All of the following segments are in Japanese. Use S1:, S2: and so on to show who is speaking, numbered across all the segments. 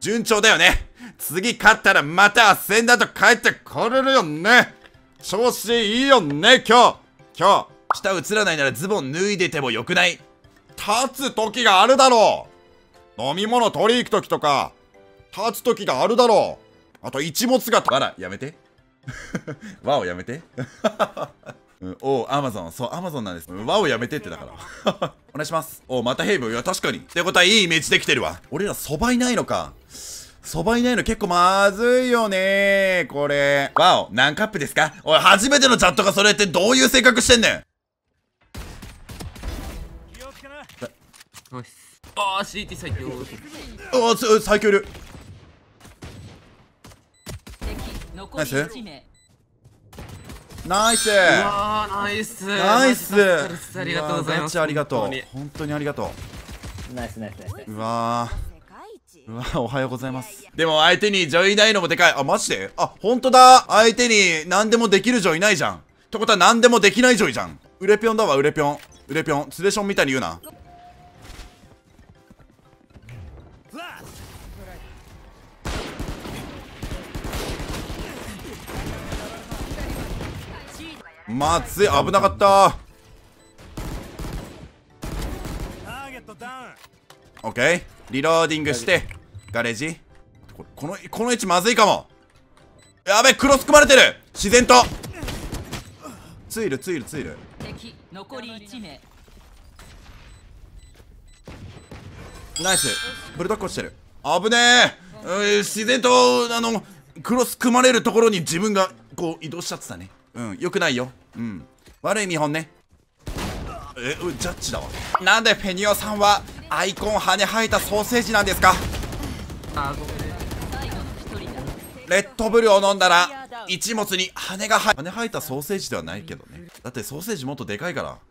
S1: 順調だよね。次勝ったらまたアセンダ帰ってこれるよね。調子いいよね今日。今日。下映らないならズボン脱いでてもよくない？立つ時があるだろう。飲み物取り行く時とか立つ時があるだろう。あと一物がわらやめて。わをやめてうん、おう、アマゾン。そう、アマゾンなんです。わをやめてってだから。お願いします。おう、またヘイブ。いや、確かに。ってことはいいイメージできてるわ。俺らそばいないのか。そばいないの結構まずいよねこれ。わお、何カップですか？おい、初めてのチャットがそれってどういう性格してんねん
S2: ナイスあー CT 最強
S1: おー、最強いる。
S3: 残り1名
S1: ナイス。
S2: ナイス。
S1: ナイス
S2: ありがとうございます。
S1: ありがとう。
S2: 本当に。
S1: ありがと
S4: ナイスナイスナイスナイス。
S1: ううわー。うわーおはようございます。でも相手に女医ないのもでかい。あマジで？あ本当だ。相手に何でもできる女医ないじゃん。ってことは何でもできない女医じゃん。ウレピョンだわウレピョン。ウレピョンツレションみたいに言うなまずい危なかった。オッケーリローディングしてガレージ。ここのこの位置まずいかも。やべクロス組まれてる。自然と。ツイルツイルツイル。
S3: 敵残り1名。
S1: ナイス。ブルドッグ落ちてる。危ねえ。うん自然とあのクロス組まれるところに自分がこう移動しちゃってたねうんよくないよ。うん。悪い見本ね。えうジャッジだわ。なんでフェニオさんはアイコン羽生えたソーセージなんですか？
S2: あーごめんね
S3: 最後の1人だ
S1: レッドブルを飲んだら一物に羽が生え羽生えたソーセージではないけどね。だってソーセージもっとでかいから。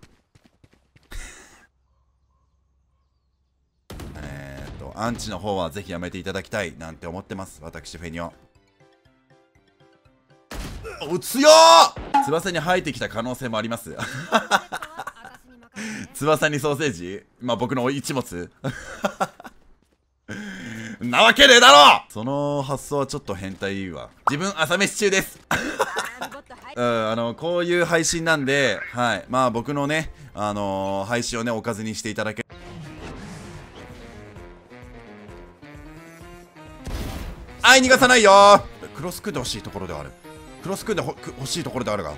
S1: えーっとアンチの方はぜひやめていただきたいなんて思ってます。私フェニオお強ー翼に生えてきた可能性もあります。翼にソーセージ？まあ僕の一物。なわけねえだろ！その発想はちょっと変態わ。自分朝飯中です。うんあのこういう配信なんではい。まあ僕のねあのー配信をねおかずにしていただけ。はい逃がさないよ！クロス組んでほしいところではあるクロス組んで欲しいところであるがう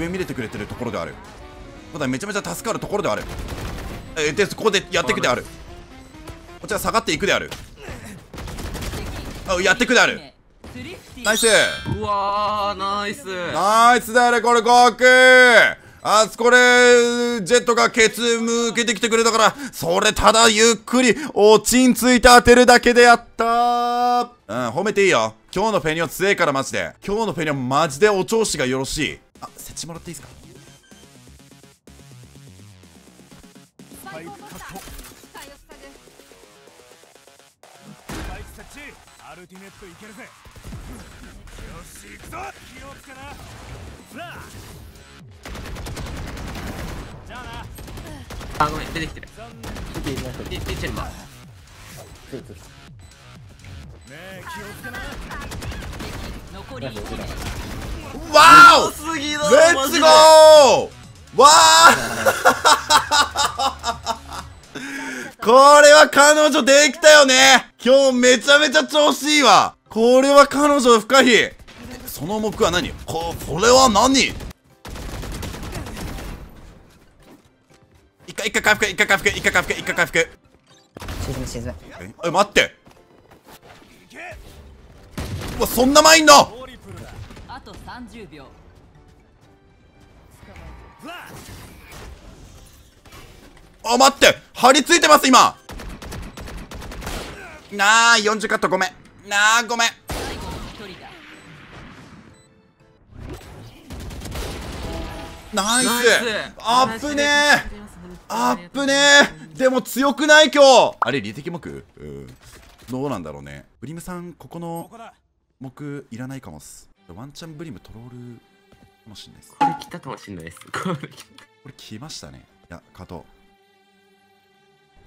S1: 上見れてくれてるところである。まだめちゃめちゃ助かるところである。えーでここでやっていくである。こちら下がっていくである。あやっていくである。ナイス。
S2: うわーナイス。
S1: ナイスだねこれゴーク。あそこでジェットがケツ向けてきてくれたからそれただゆっくりおちんついて当てるだけでやった。ーうん褒めていいよ今日のフェニオ強いからマジで。今日のフェニオマジでお調子がよろしい。あ設置もらっていいですか？
S5: アルティメットいけるぜ。よし行くぞ。気をつけなさあじゃあな
S2: あごめん出てきてる
S4: 見ていきましょ
S5: ねえ気をつけな
S3: 残り
S1: わおレッツゴーわーこれは彼女できたよね今日めちゃめちゃ調子い。い。わこれは彼女不可避その目は何ここれは何一回一回回復一回回復一回回復一回回復
S4: 沈め沈め
S1: え待ってうわそんな前いんの？
S3: あと30秒。
S1: あ待って張り付いてます今。なあ40カットごめん。なあごめん。
S3: 最後の1人だ。
S1: ナイス。
S2: ナイス
S1: アップね。アップね。でも強くない今日。あれ利敵目？うん。どうなんだろうね。ブリムさんここ
S5: こ
S1: の
S5: こだ
S1: 目いらないかもっす。ワンチャンブリムトロールかもしんないです。
S2: これ来たかもしんないです。これ来た。
S1: これ来ましたね。いや勝と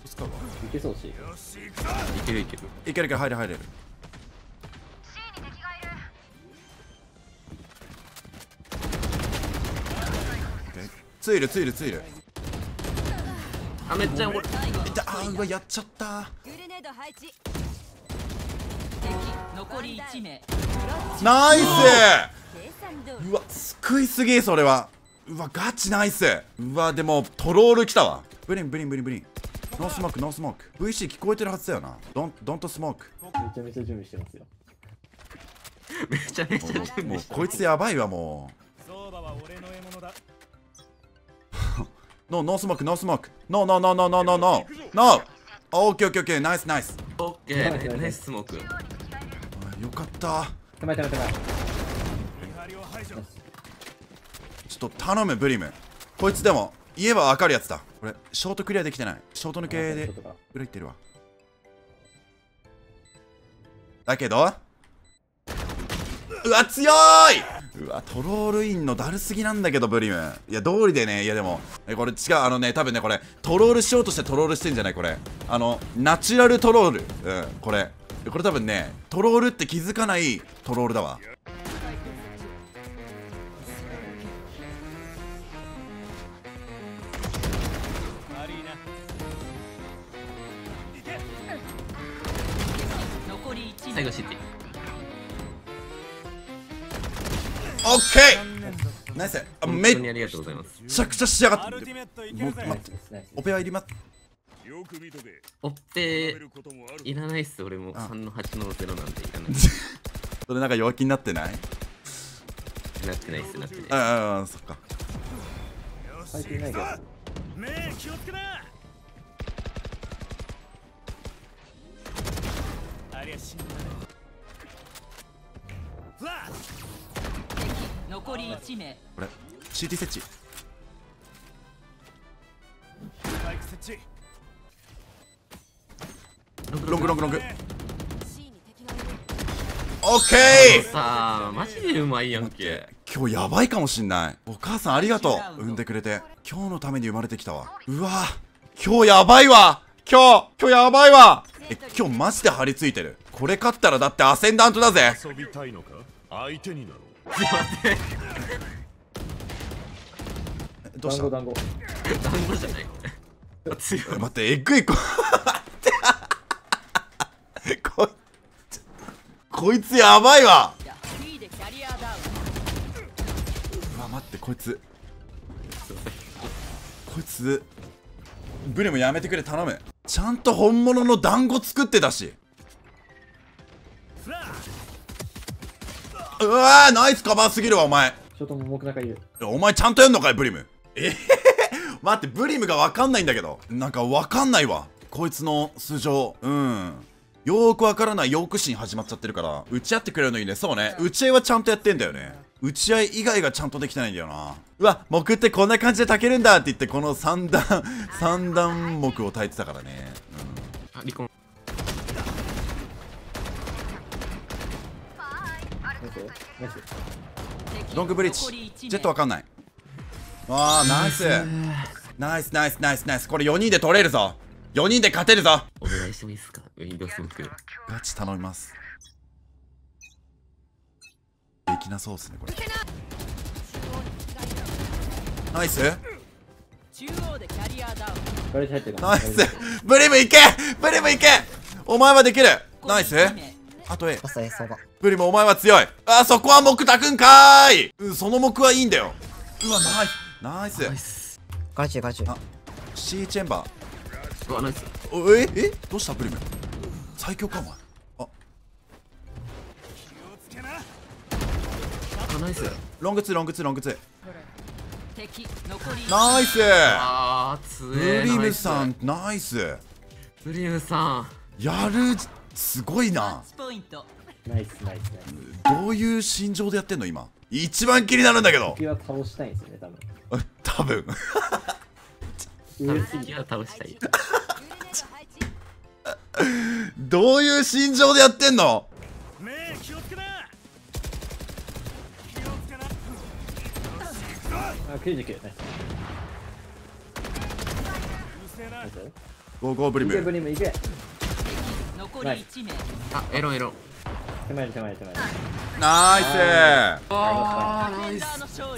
S1: う使うわ
S4: いけそうし。
S2: いけるいける。
S1: いけるいける入れ入れる。ついるついるついる
S2: あめっちゃおもろ
S3: 最後の
S1: い。たあーうわやっちゃった。
S3: グレネード配置。敵残り1名。
S1: ナイス。うわ救いすぎそれは。うわガチナイス。うわでもトロール来たわ。ブリンブリンブリンブリン。ノースモークノースモーク。VC 聞こえてるはずだよな。ドンドントスモーク
S4: めちゃめちゃ準備してますよ。
S2: めちゃめちゃ準
S1: も
S2: 備して
S1: うこいつやばいわも
S5: 相場は俺の獲物だ
S1: う。ノーノースモークノースモーク。ノーノーノーノーノーノーノーノーオッケーオッケーオッケーナイスナイス。
S2: オッケーナイス。スモーク
S1: あよかった。ちょっと頼むブリム。こいつでも言えば分かるやつだ。これショートクリアできてない。ショート抜けで裏行ってるわ。だけどうわ強い！うわトロールインのだるすぎなんだけどブリム。いや通りでね。いやでもえこれ違うあのね多分ねこれトロールしようとしてトロールしてんじゃないこれ。あのナチュラルトロール。うんこれこれ多分ねトロールって気づかないトロールだわ。
S2: 最後
S1: オッケー。ナイス。めっちゃくちゃ仕上がっ
S4: た
S1: オペはいります
S5: よく見とけ。
S2: オッ
S5: 食
S2: ペ
S5: べることもある
S2: いらないっす俺も。
S1: あ。
S2: 3の8の0なんでいらない。
S1: それなんか弱気になってない？
S2: なってないっすなってない
S1: ああああそっか。
S5: よし
S4: 最近ないけど。
S5: 行くぞ目。気をつけなありゃ死んだね。フラッ
S3: 敵残り1名。
S1: これ CT 設置。
S5: スパイク設置
S1: ロングロングロング
S5: ね
S1: オッケー！
S2: さあマジでうまいやんけ。
S1: 今日やばいかもしんない。お母さんありがとう。産んでくれて。今日のために生まれてきたわ。うわ今日やばいわ。今日今日やばいわ。え今日マジで張り付いてる。これ勝ったらだってアセンダントだぜ。
S5: 遊びたいのか？相手になろう。
S2: すいません
S1: えどうした？
S4: 団子団子。
S2: 団子じゃないこれ。強い
S1: え待ってえぐいこここいつやばいわ。うわ待ってこいつ。こいつブレもやめてくれ頼む。ちゃんと本物の団子作ってたし。うわーナイスカバーすぎるわお前。
S4: ショートも木中いる。
S1: お前ちゃんとやんのかいブリム。えへへへ。待ってブリムがわかんないんだけど。なんかわかんないわ。こいつの素性。うんよーくわからないヨークシーン始まっちゃってるから打ち合ってくれるのいいね。そうね。打ち合いはちゃんとやってんだよね。打ち合い以外がちゃんとできてないんだよな。うわ木ってこんな感じで炊けるんだって言ってこの三段 三段木を炊いてたからね、
S2: あ離婚。
S1: ロングブリッジ。
S3: 1
S1: ジェットわかんない。わあナイス。ナイス。ナイスナイスナイスこれ4人で取れるぞ。4人で勝てるぞ。
S2: お願いしてもいいですかウィンドウスモーク
S1: ガチ頼みます。できなそうっすねこれ。ナイス。ナイス。ブリムいけ！ブリムいけ！お前はできる。ナイス。あと A。ブリムお前は強い。あそこは木炊くんかーい。うんその木はいいんだよ。うわナイス。ナイス。
S2: ナイス
S4: ガレージガレージ
S1: あ C チェンバー。
S2: うわナイス。
S1: おえ？え？どうしたブリム？最強かお前あ。
S5: 気をつけな。
S2: あナイス
S1: ロングツーロングツーロングツー。ナイス。
S2: あーつ
S1: ブ
S2: え
S1: リムさんナイス。
S2: スブリムさん。
S1: やるすごい
S3: マ
S1: な
S3: ッチポイント。
S4: ナイスナイスナイス。
S1: どういう心情でやってんの今？一番気になるんだけど。
S4: 敵は倒したいんですよね、多分。
S1: 多分。
S4: 上す
S2: は倒したい
S1: どういう心情でやってんの？
S5: 目気をつけな。気をつけな。
S4: あ、99。ナイス。
S5: うるせえな
S4: ナイス。
S1: ゴーゴーブリ
S4: いけ
S1: ム
S4: ブリムいけ
S3: 残り1名。
S2: あエロエロ。
S4: 手前手前手前
S1: ナイス。
S2: あーナイス。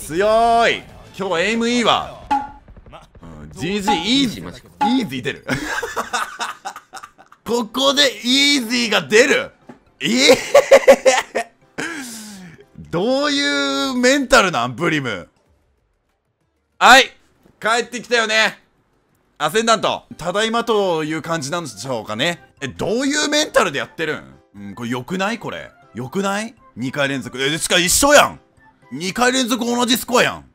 S1: 強い。今日エイムいいわ、うん、GG イージー
S2: マジか？
S1: イージー出るここでイージーが出る？え？え どういうメンタルなん？ブリム。はい帰ってきたよね。アセンダント。ただいまという感じなんでしょうかね。えどういうメンタルでやってるん？うんこれよくない？これ。よくない ?2 回連続。えしか一緒やん。2回連続同じスコアやん